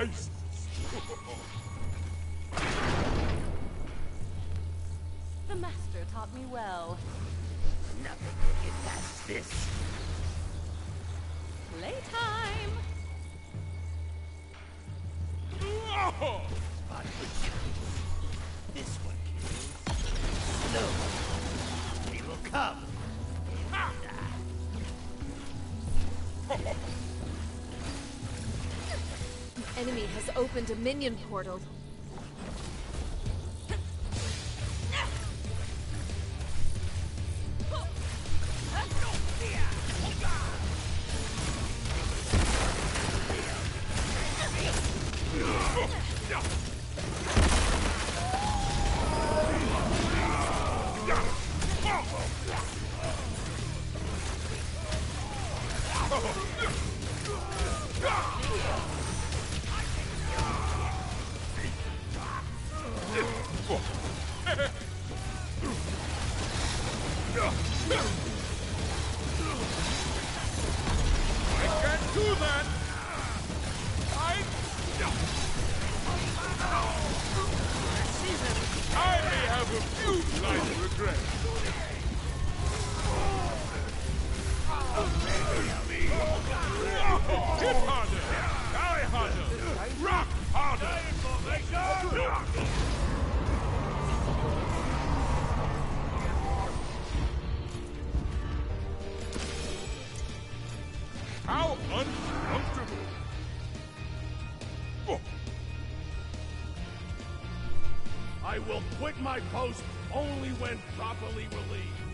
Christ! opened a minion portal. I will quit my post only when properly relieved.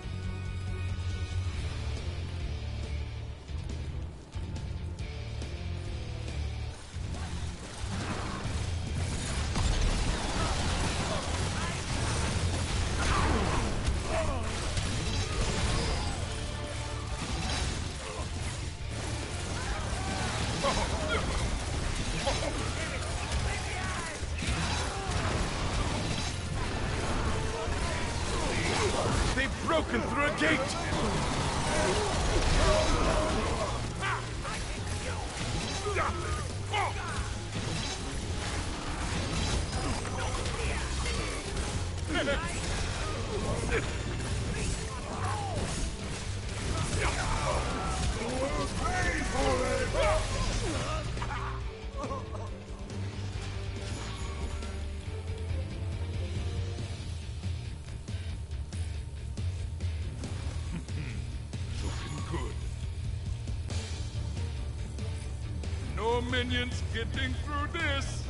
Minions getting through this!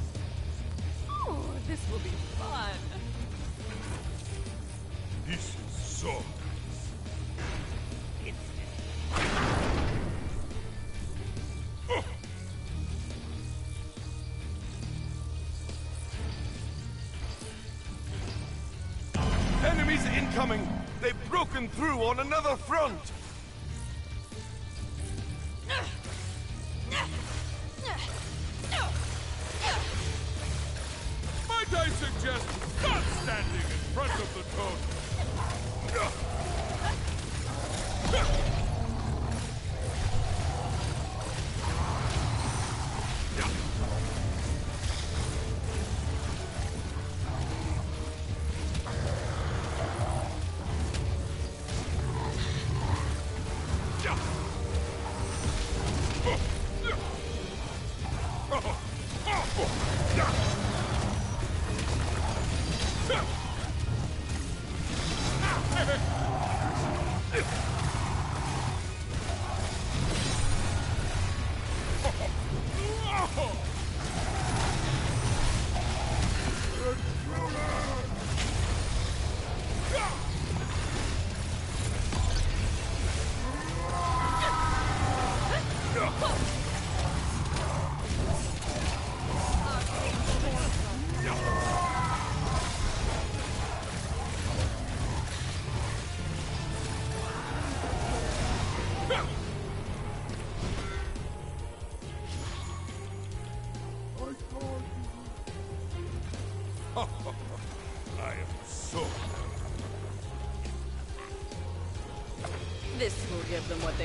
Oh, this will be fun. This is so nice. Enemies incoming! They've broken through on another front!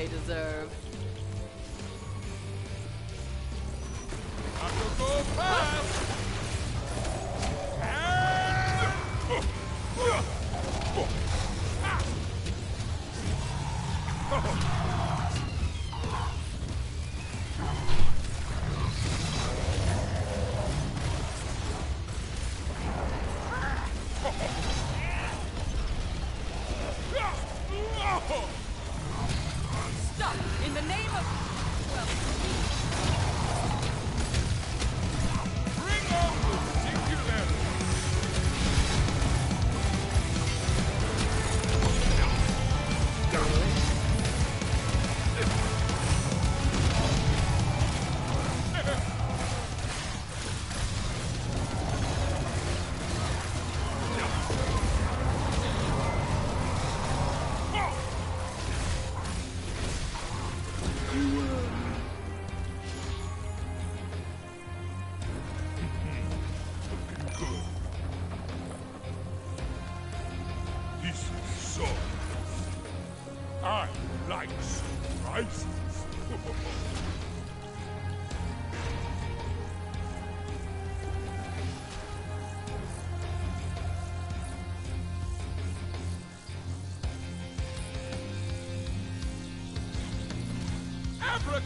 They deserve.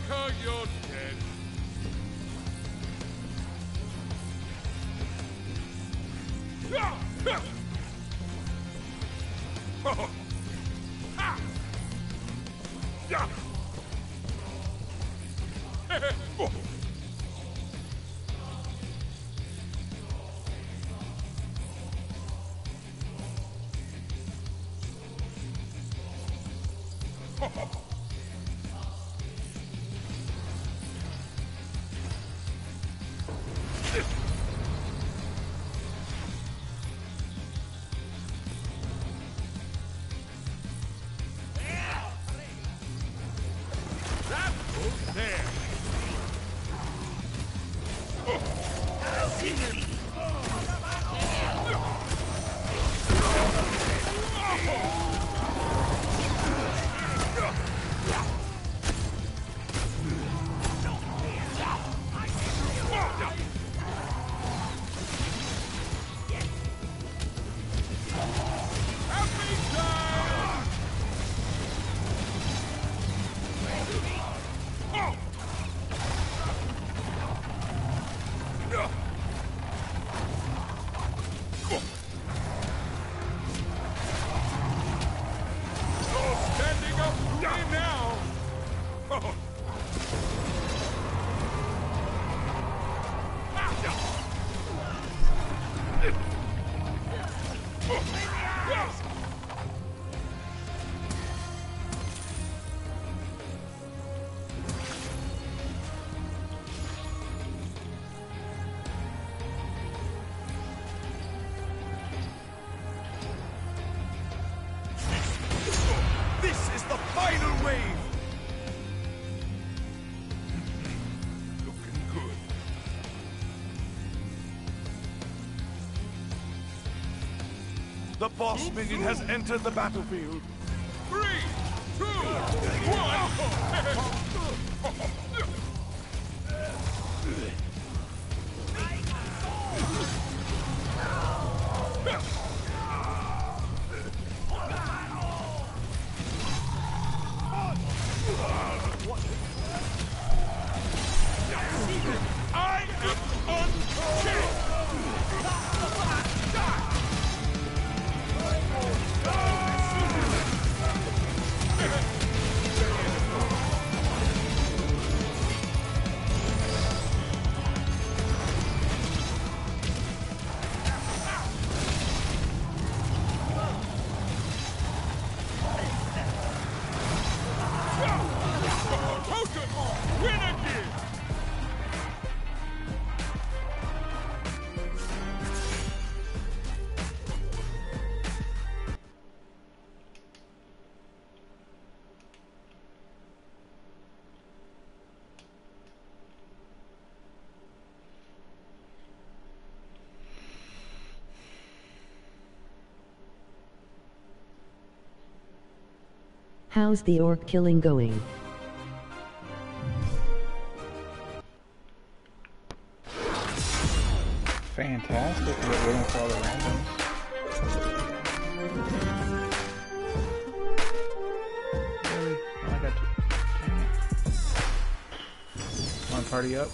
Africa, you're dead. Ah! Ah! Oh. Boss minion has entered the battlefield. How's the orc killing going? Fantastic. We're for all the. Really? I got to party up?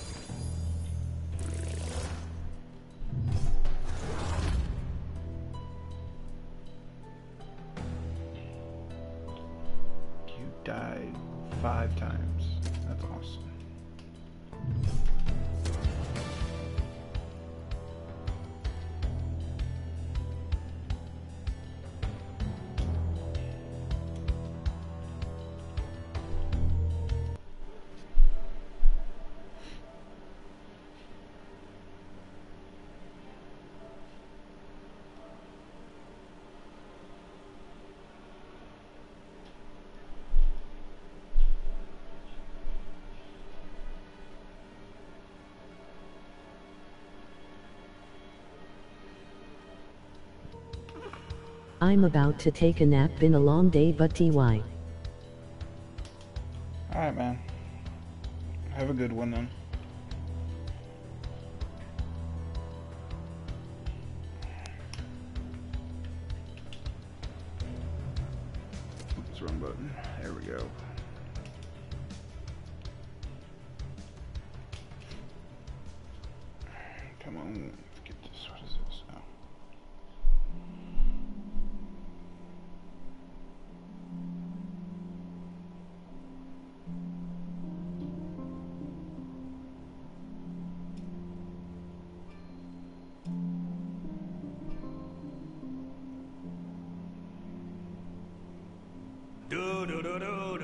I'm about to take a nap. Been a long day, but TY. Do do do do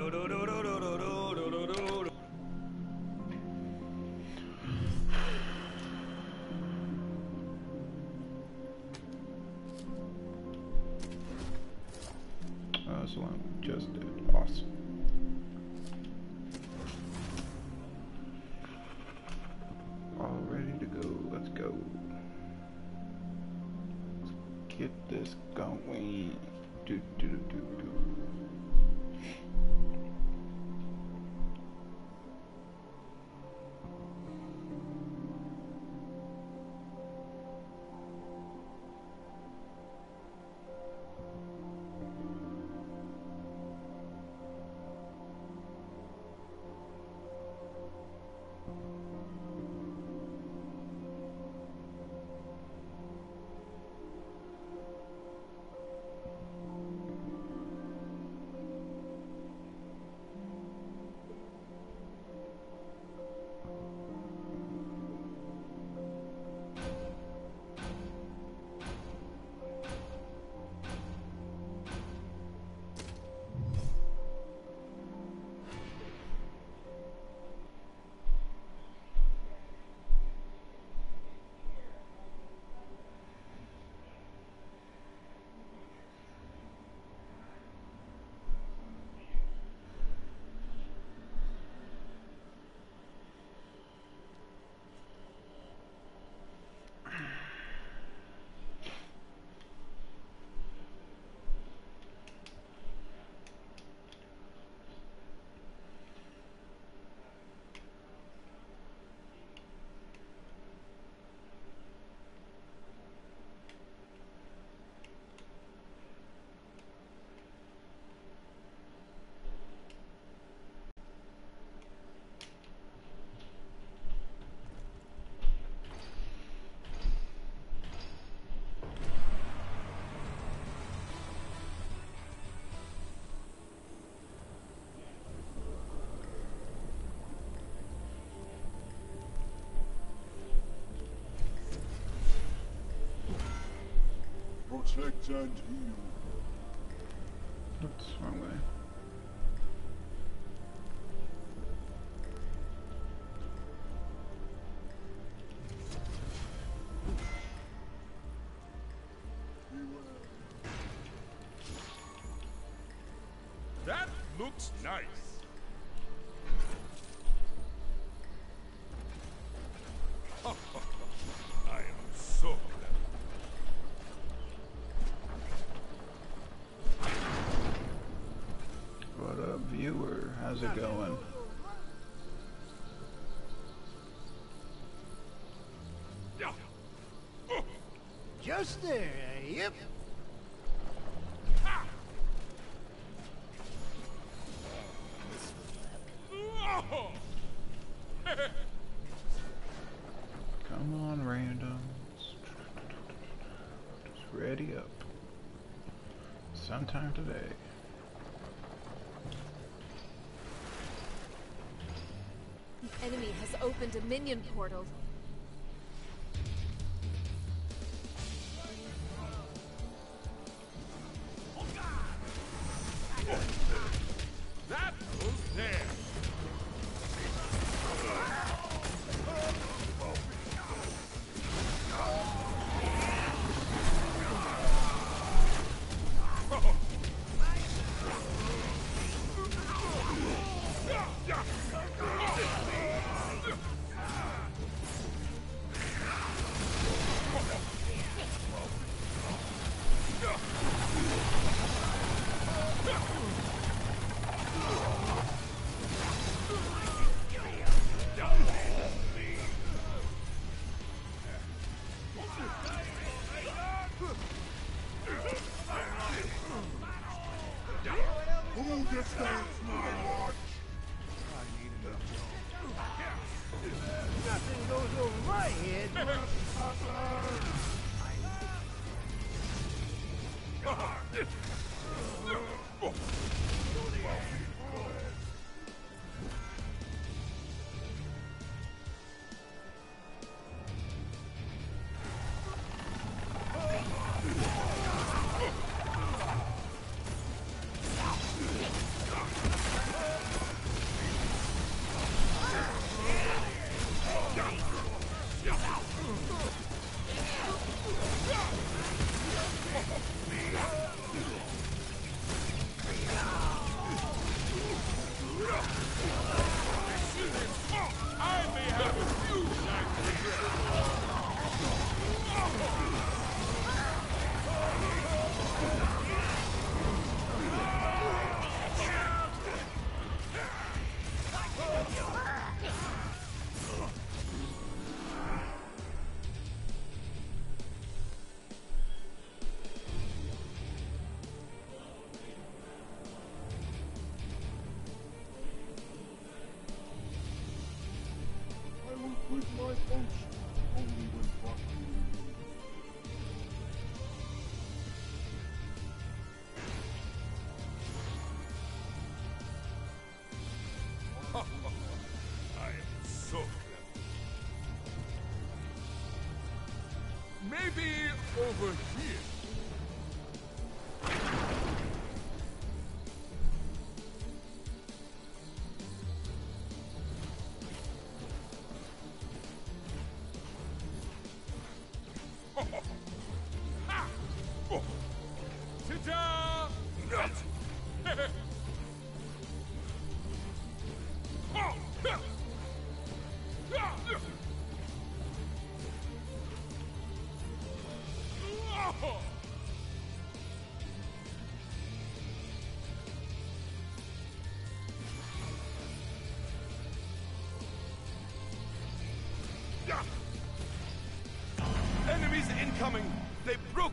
Protect and heal. Oops, wrong way. That looks nice. How's it going? Just there, eh? yep. Oh! Come on, randoms. Just ready up. Sometime today. Enemy has opened a minion portal.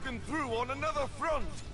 Broken through on another front!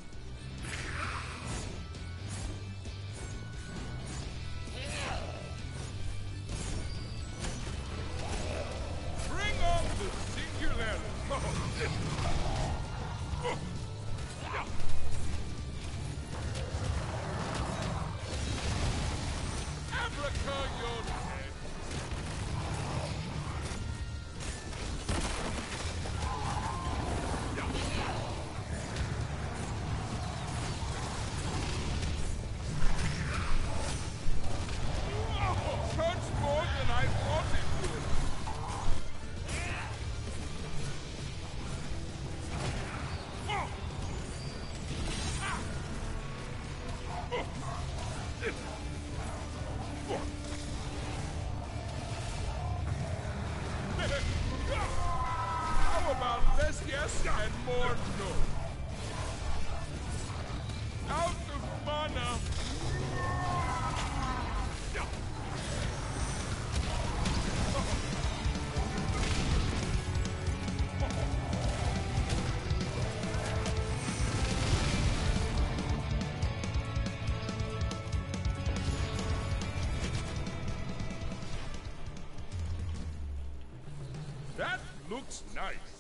Looks nice.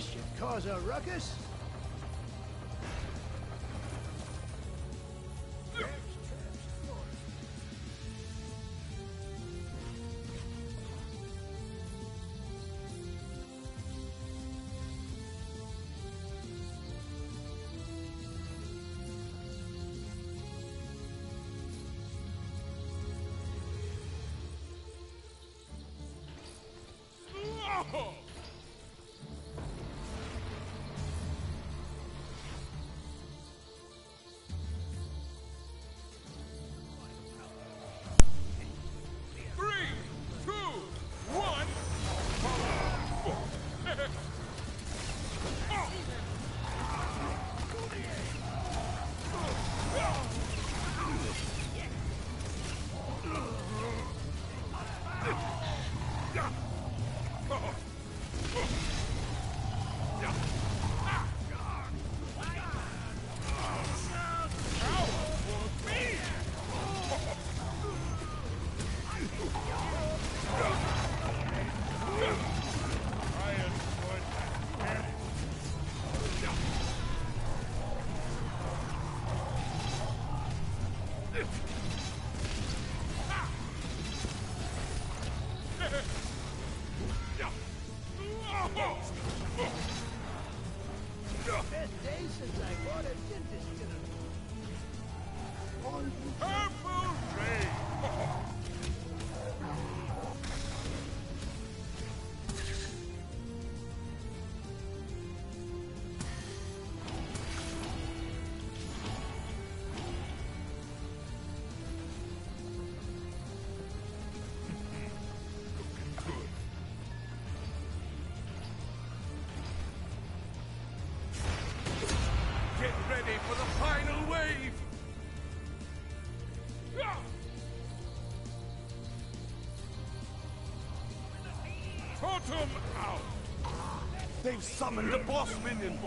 Should cause a ruckus. summoned a boss minion.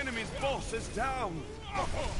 Enemy's boss is down!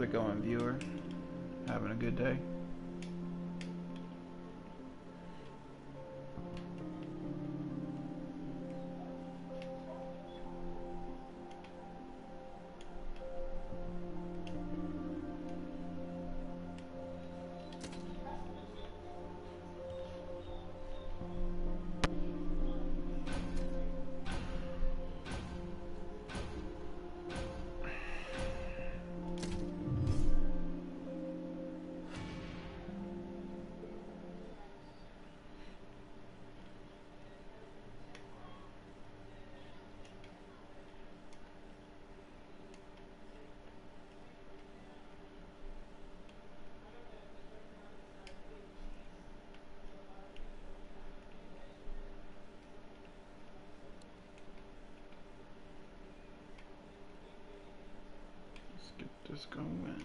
How's it going, viewer? Having a good day? is going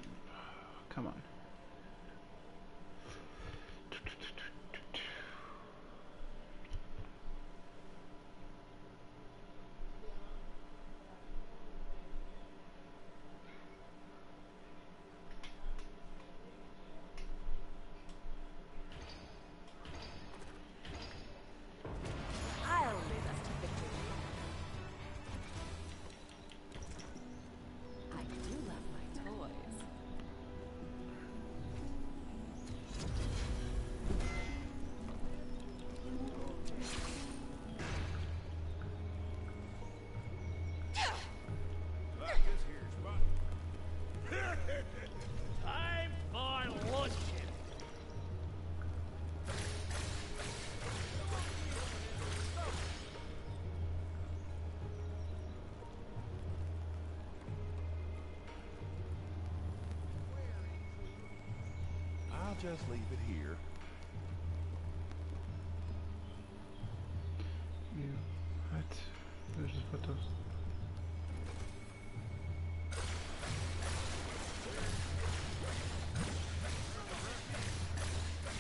just leave it here. Yeah, right. Let's just put those.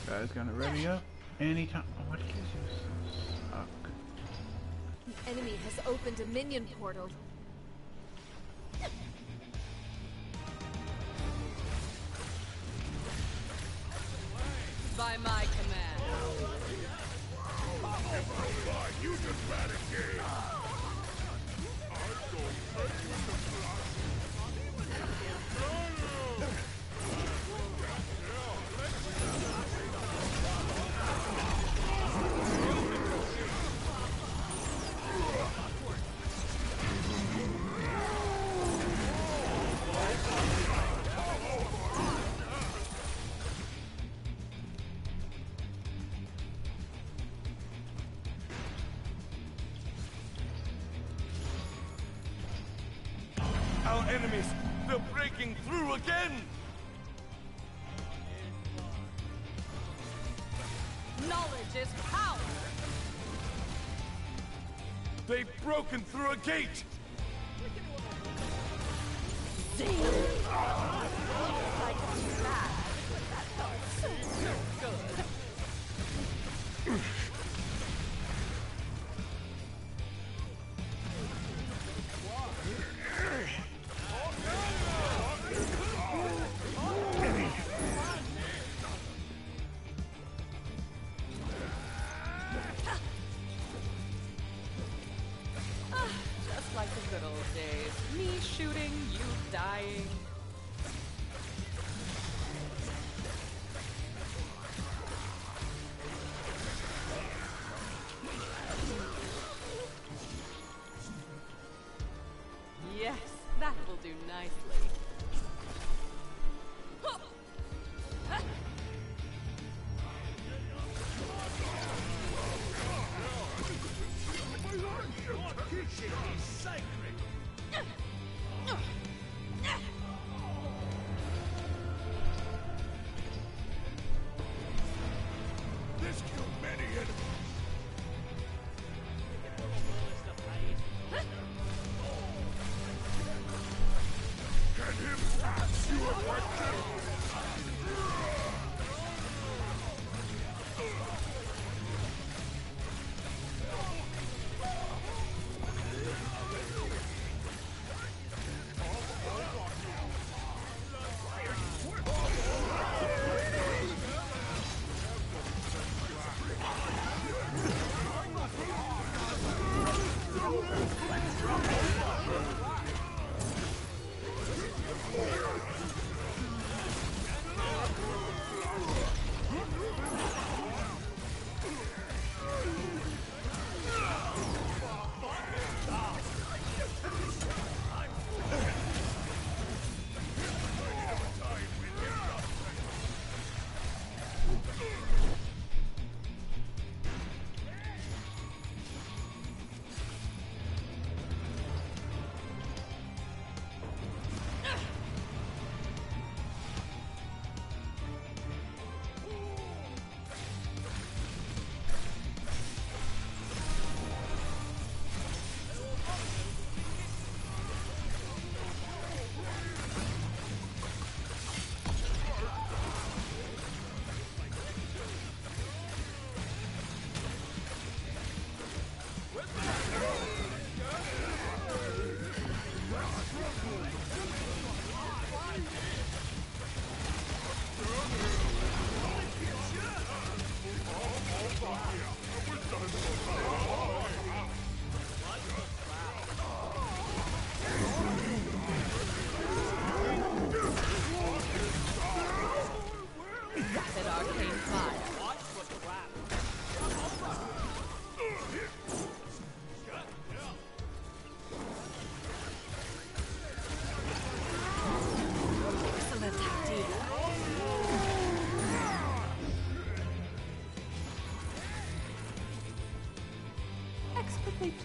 Guy's gonna ready up anytime. Oh, suck? The Enemy has opened a minion portal. Through a gate!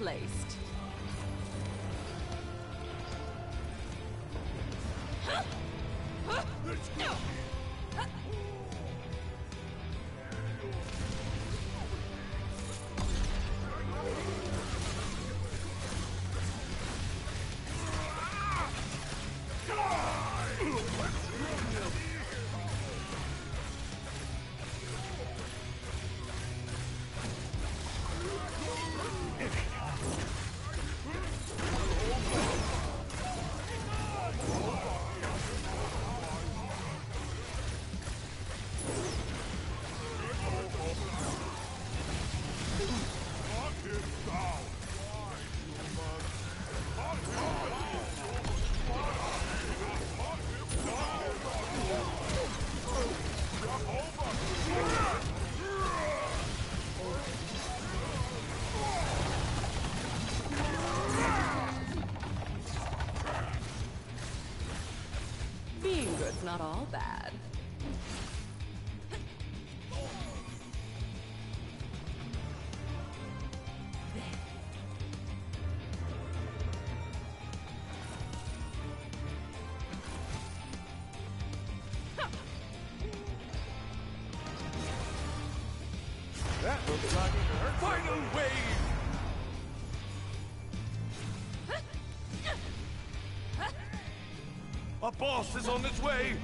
Expertly wave! A boss is on its way!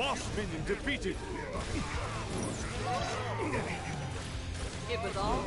Boss minion defeated! It was all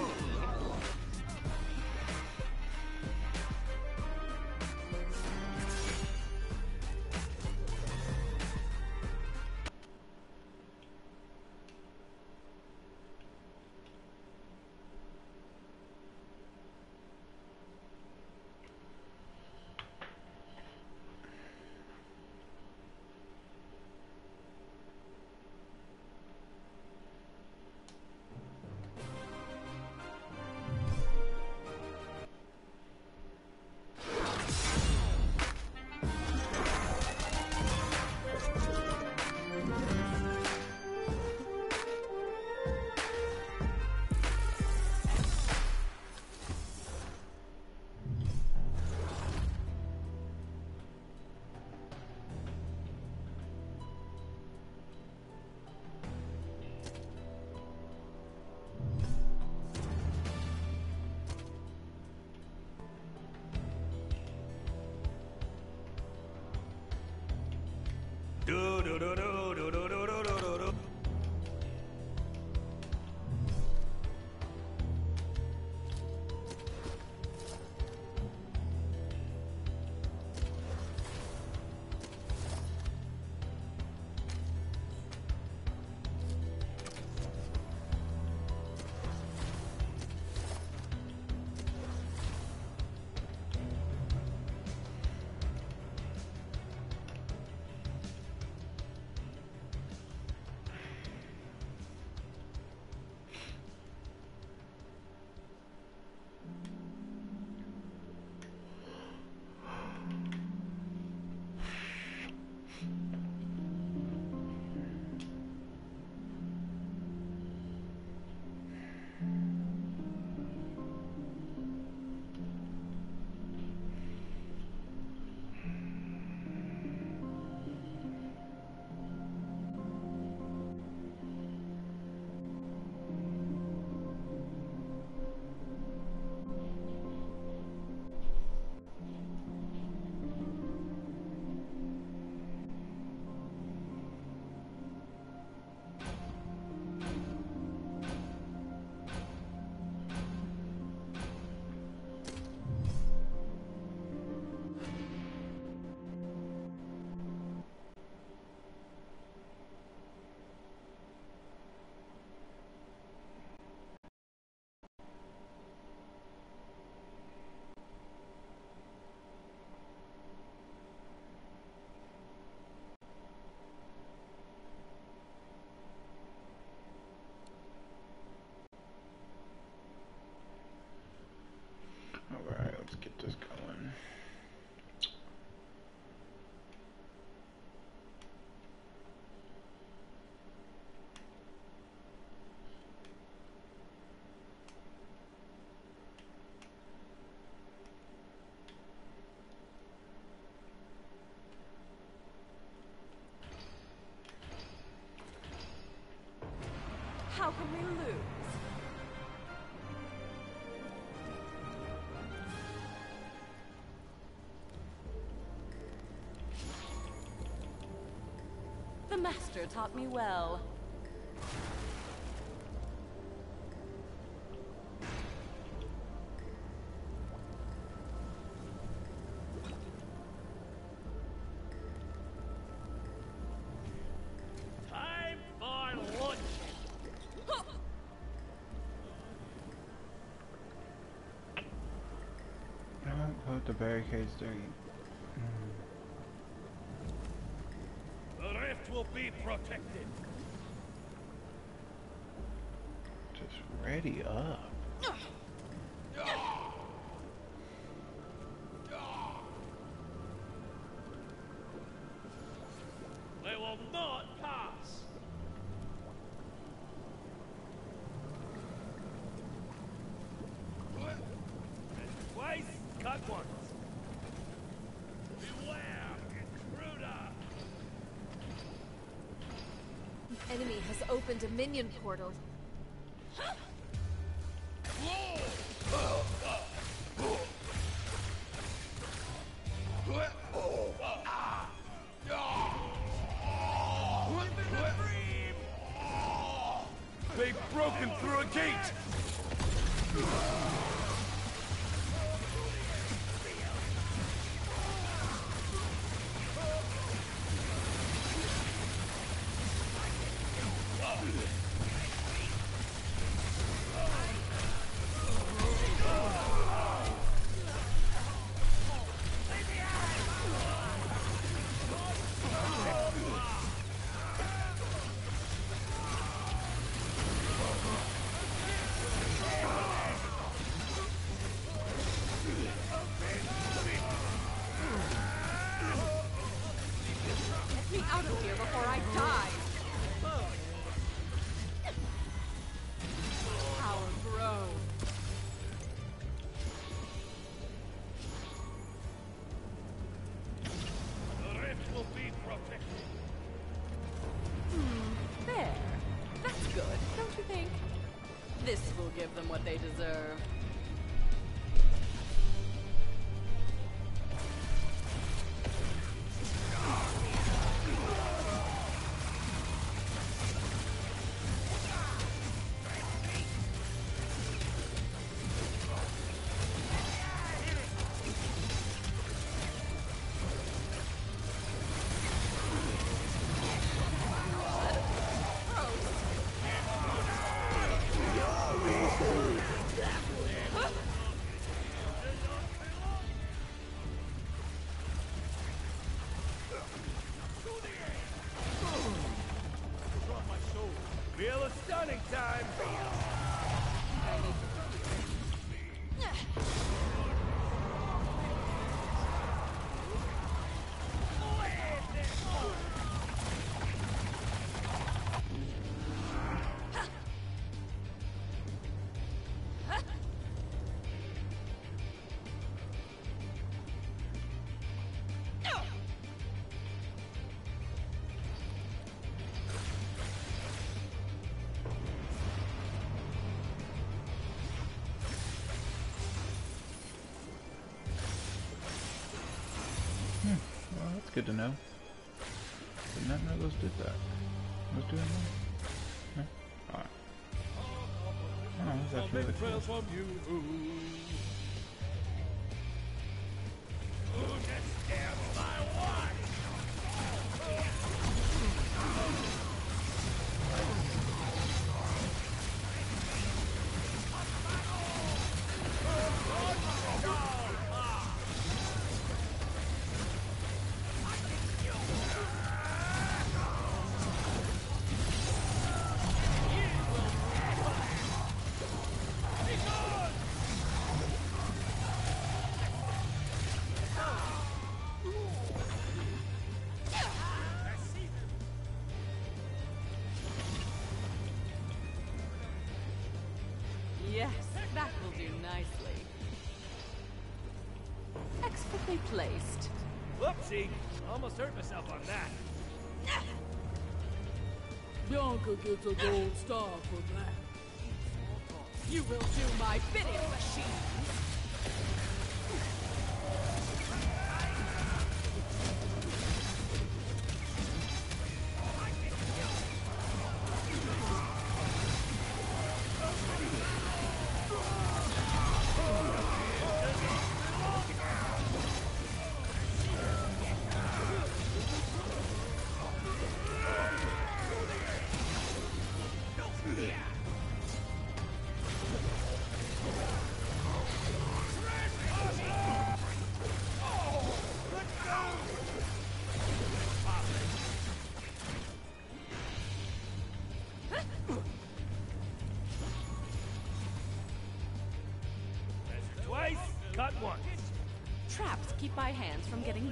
master taught me well. Time for lunch. Put the barricades there. Protected. Just ready up. They will not pass. And twice, cut once. Beware, intruder. Enemy has portal. They've broken through a gate! Them good to know. Did not know those did that. Doing that? No? Alright. Oh, that's really cool. Nicely. Expertly placed. Whoopsie. Almost hurt myself on that. Bionka gets a gold star for that. You will do my bidding, machines!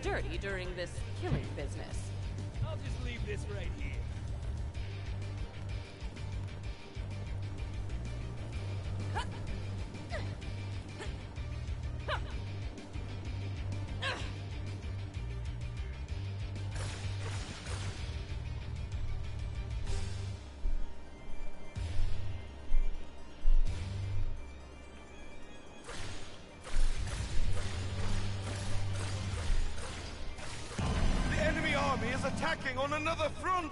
Dirty during this attacking on another front!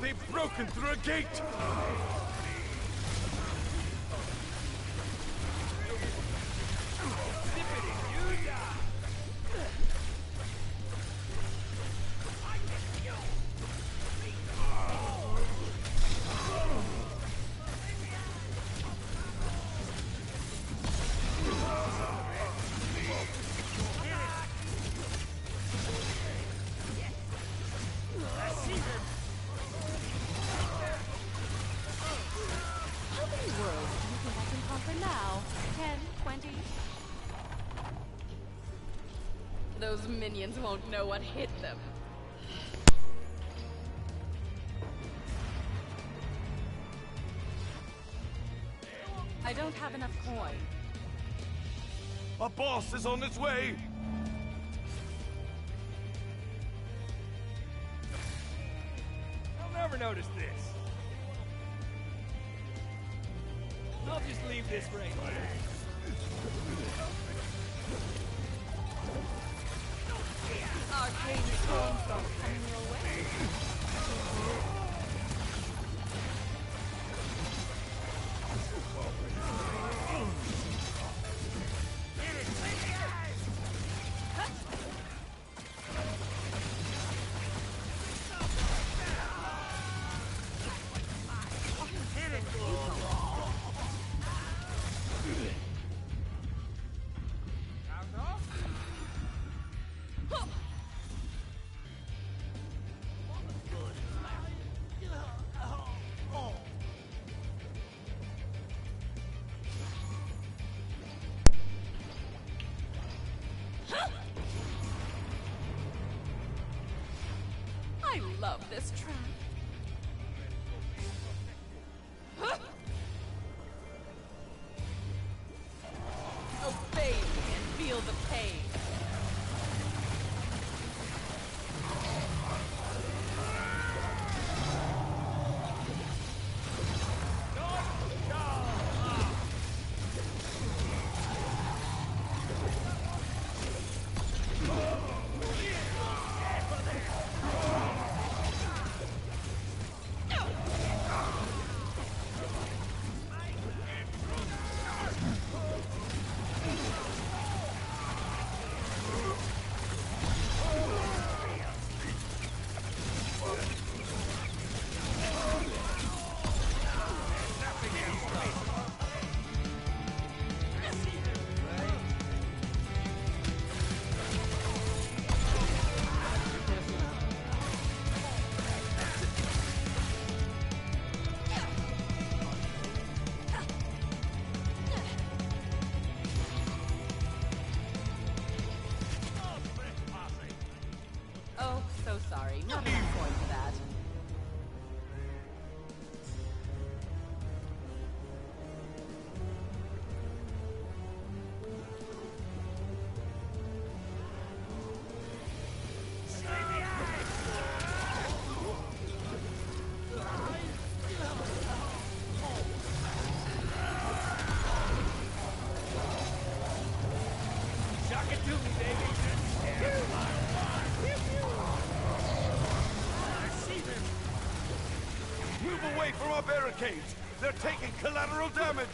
They've broken through a gate! Those minions won't know what hit them. I don't have enough coin. A boss is on its way! Love this trap. From our barricades! They're taking collateral damage!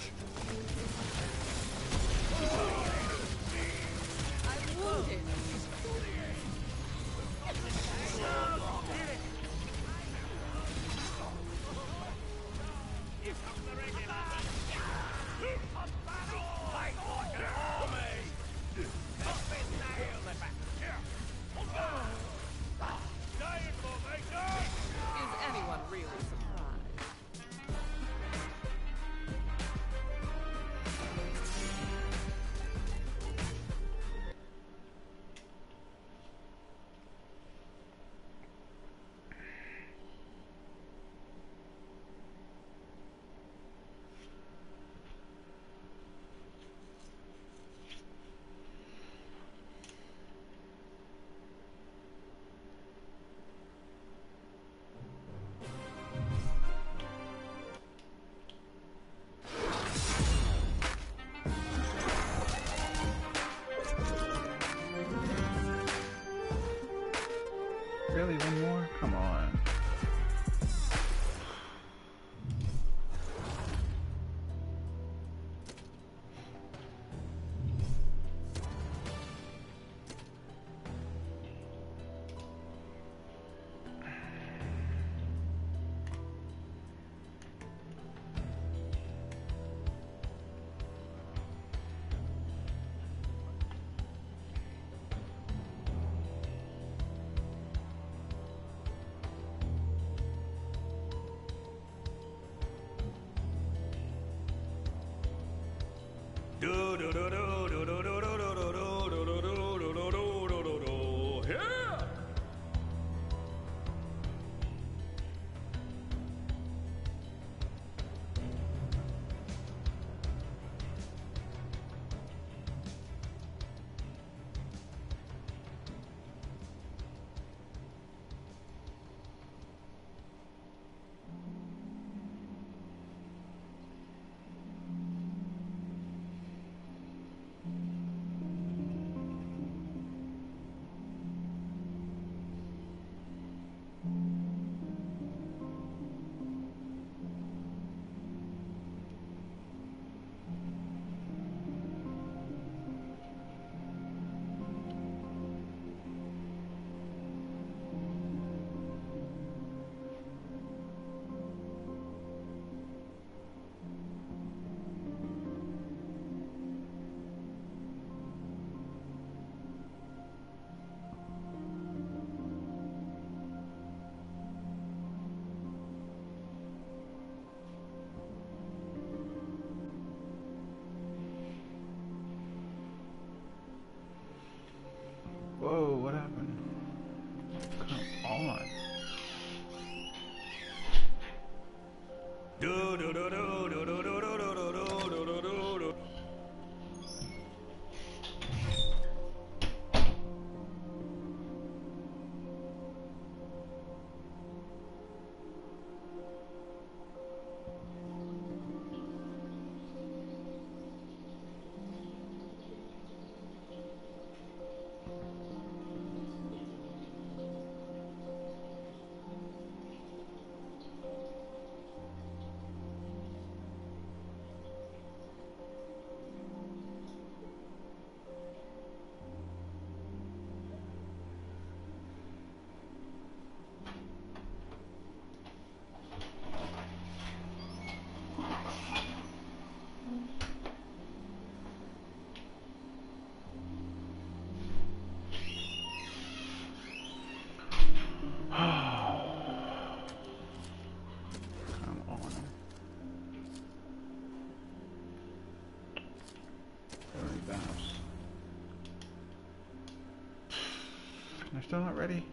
Still not ready.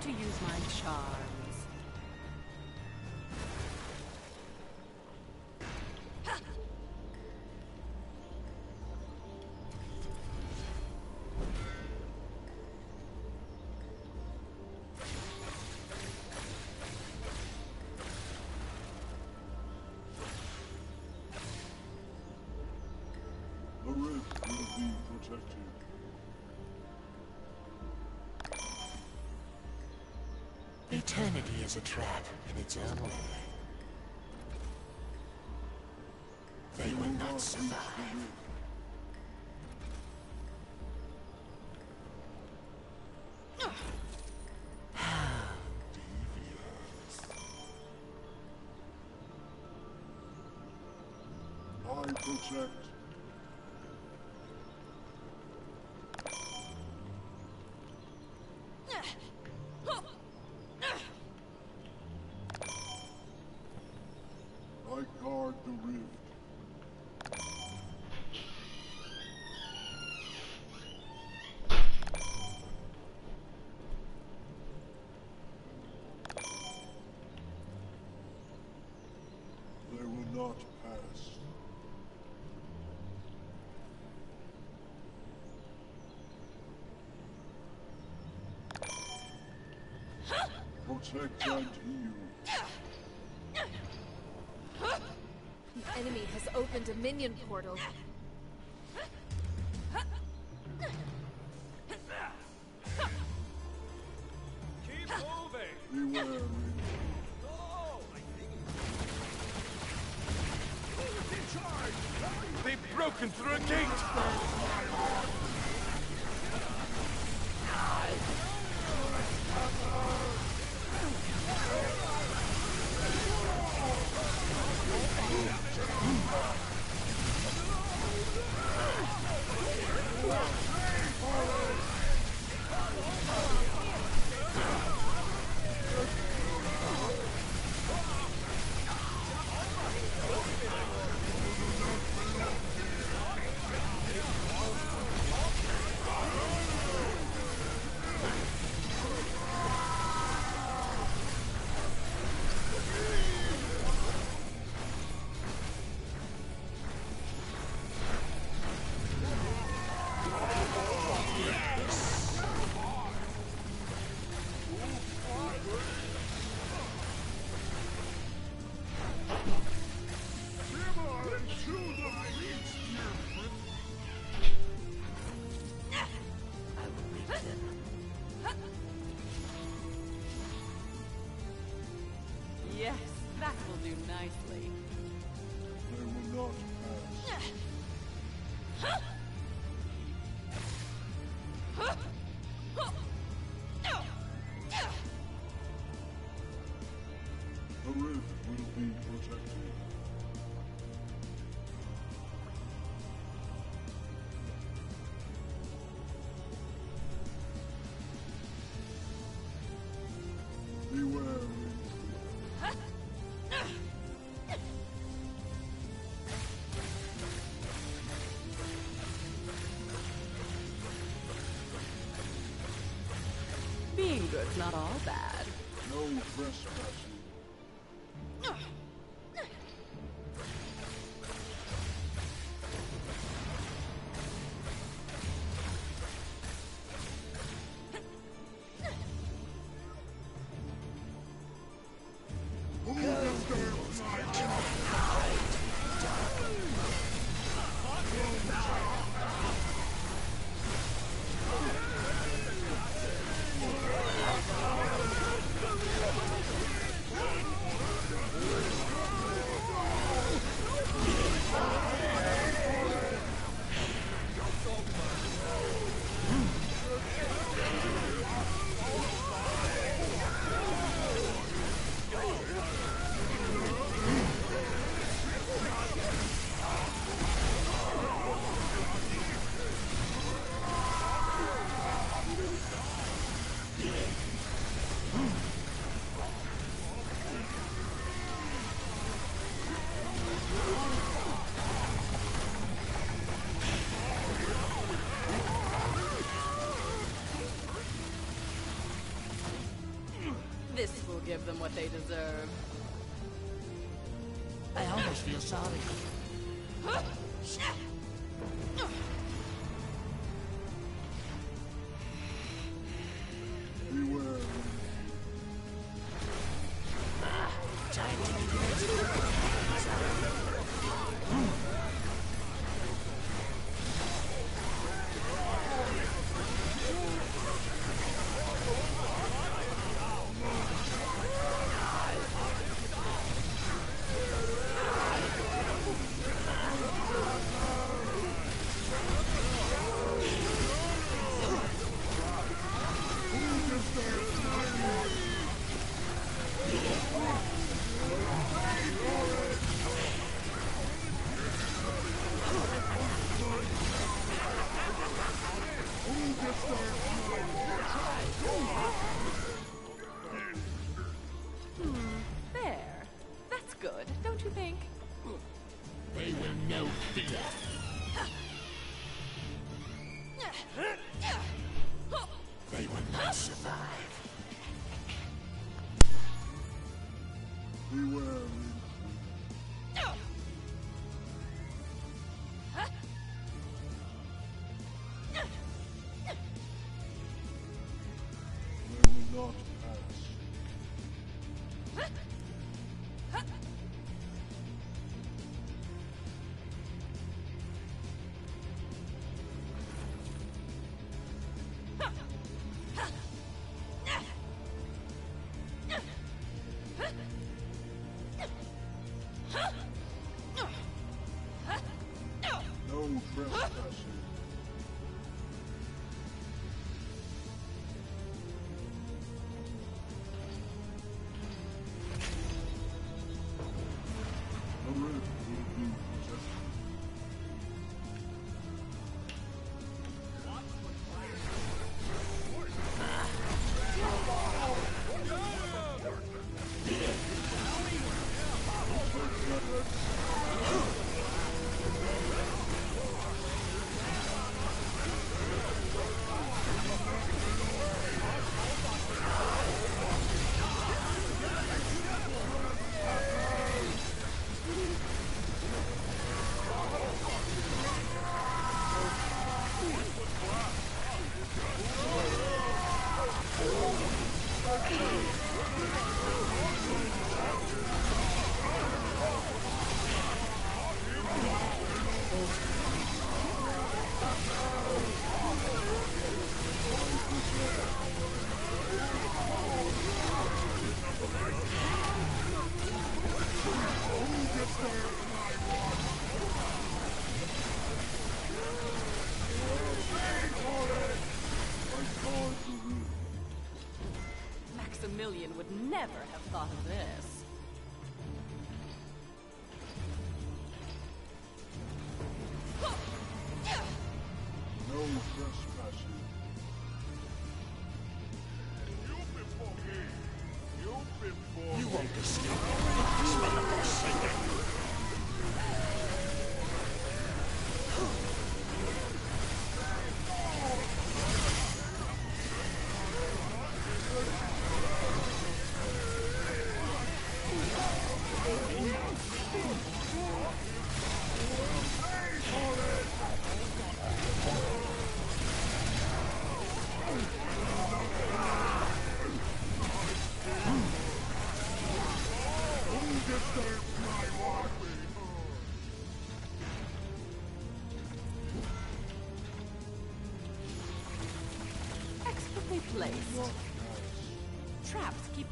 To use my charms. Is a trap in its own way. They will not survive. I guard the rift. They will not pass. Protect and heal. The enemy has opened a minion portal. Good's not all bad. No trespassing. Give them what they deserve. I almost feel sorry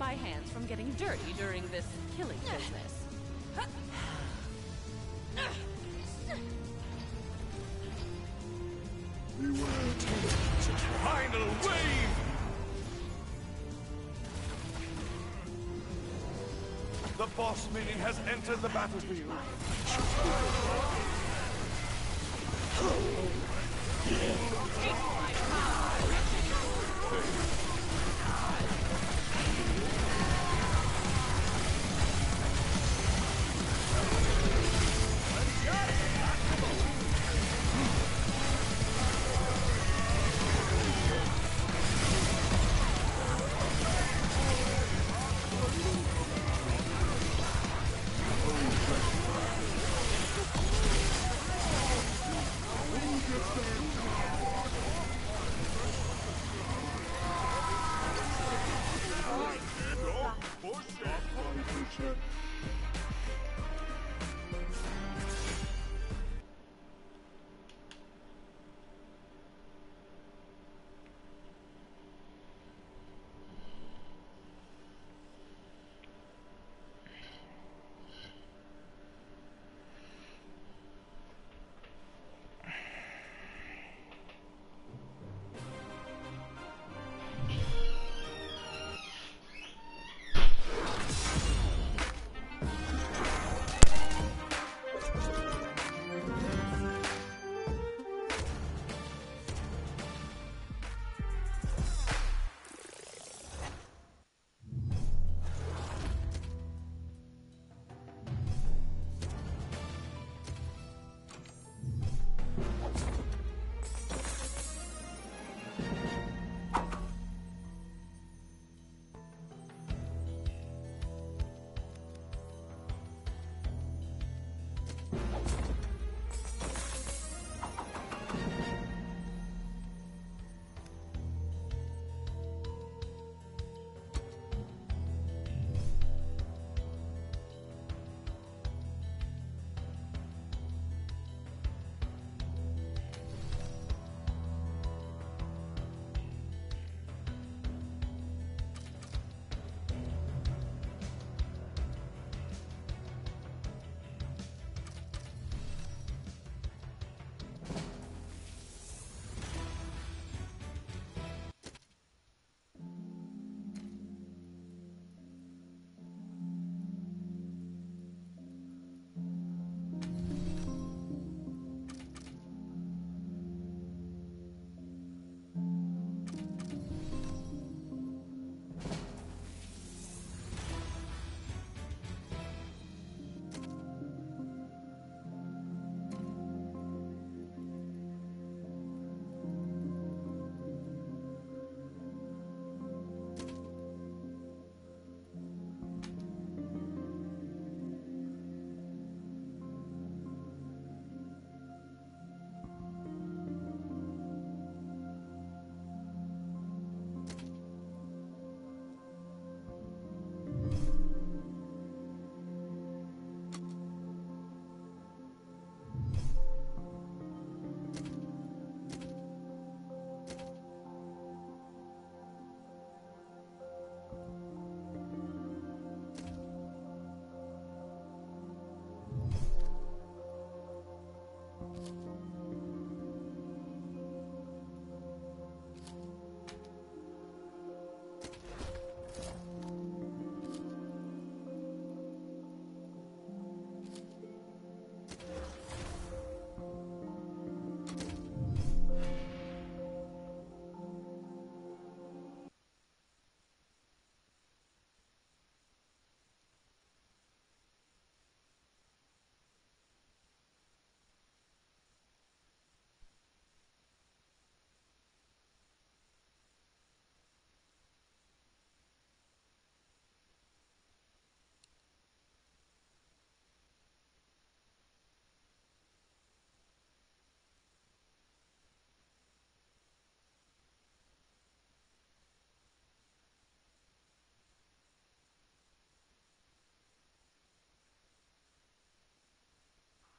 my hands from getting dirty during this killing business. Final wave! The boss minion has entered the battlefield.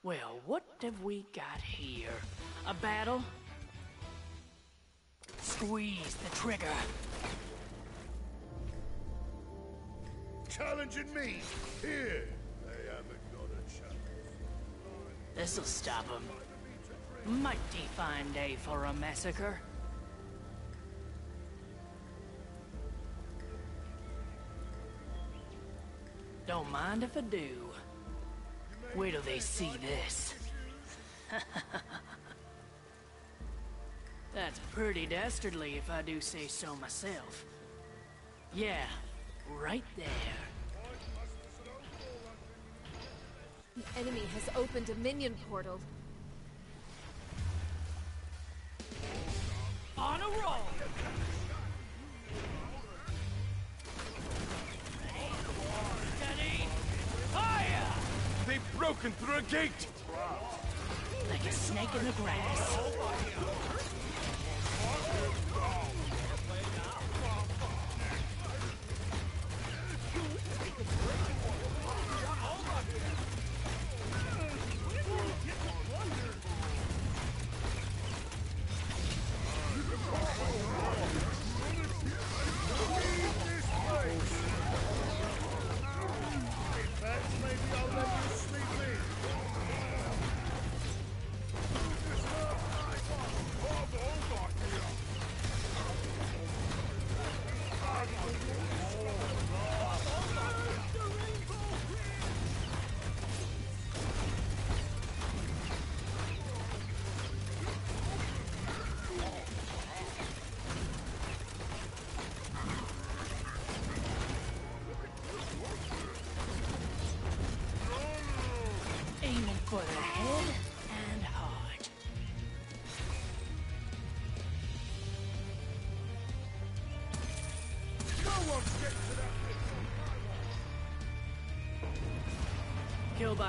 Well, what have we got here? A battle? Squeeze the trigger. Challenging me! Here! They haven't got a chance. This'll stop him. Mighty fine day for a massacre. Don't mind if I do. Wait till they see this. That's pretty dastardly if I do say so myself. Yeah, right there. The enemy has opened a minion portal. On a roll! Broken through a gate! Like a snake in the grass.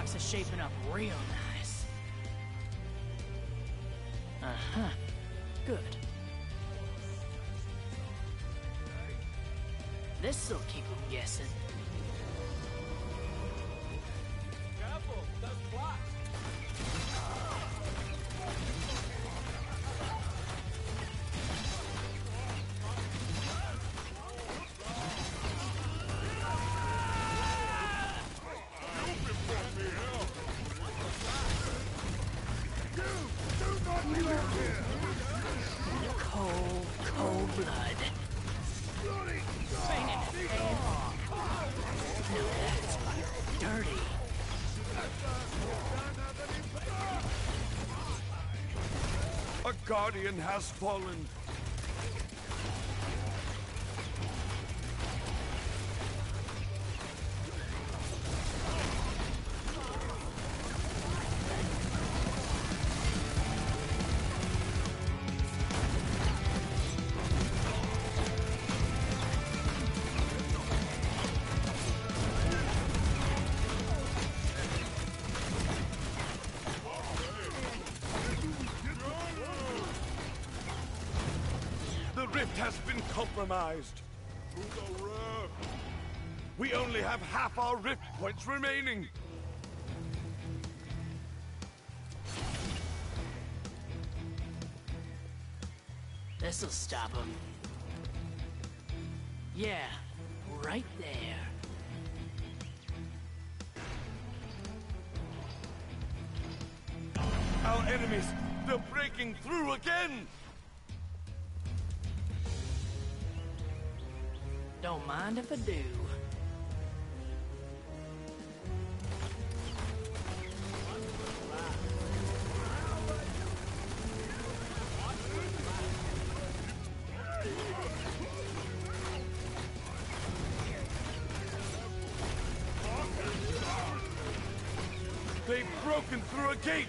Killbox is shaping up real guardian has fallen. Compromised. The rift. We only have half our rift points remaining. This'll stop them. Yeah, right there. Our enemies, they're breaking through again. Mind if I do. They've broken through a gate.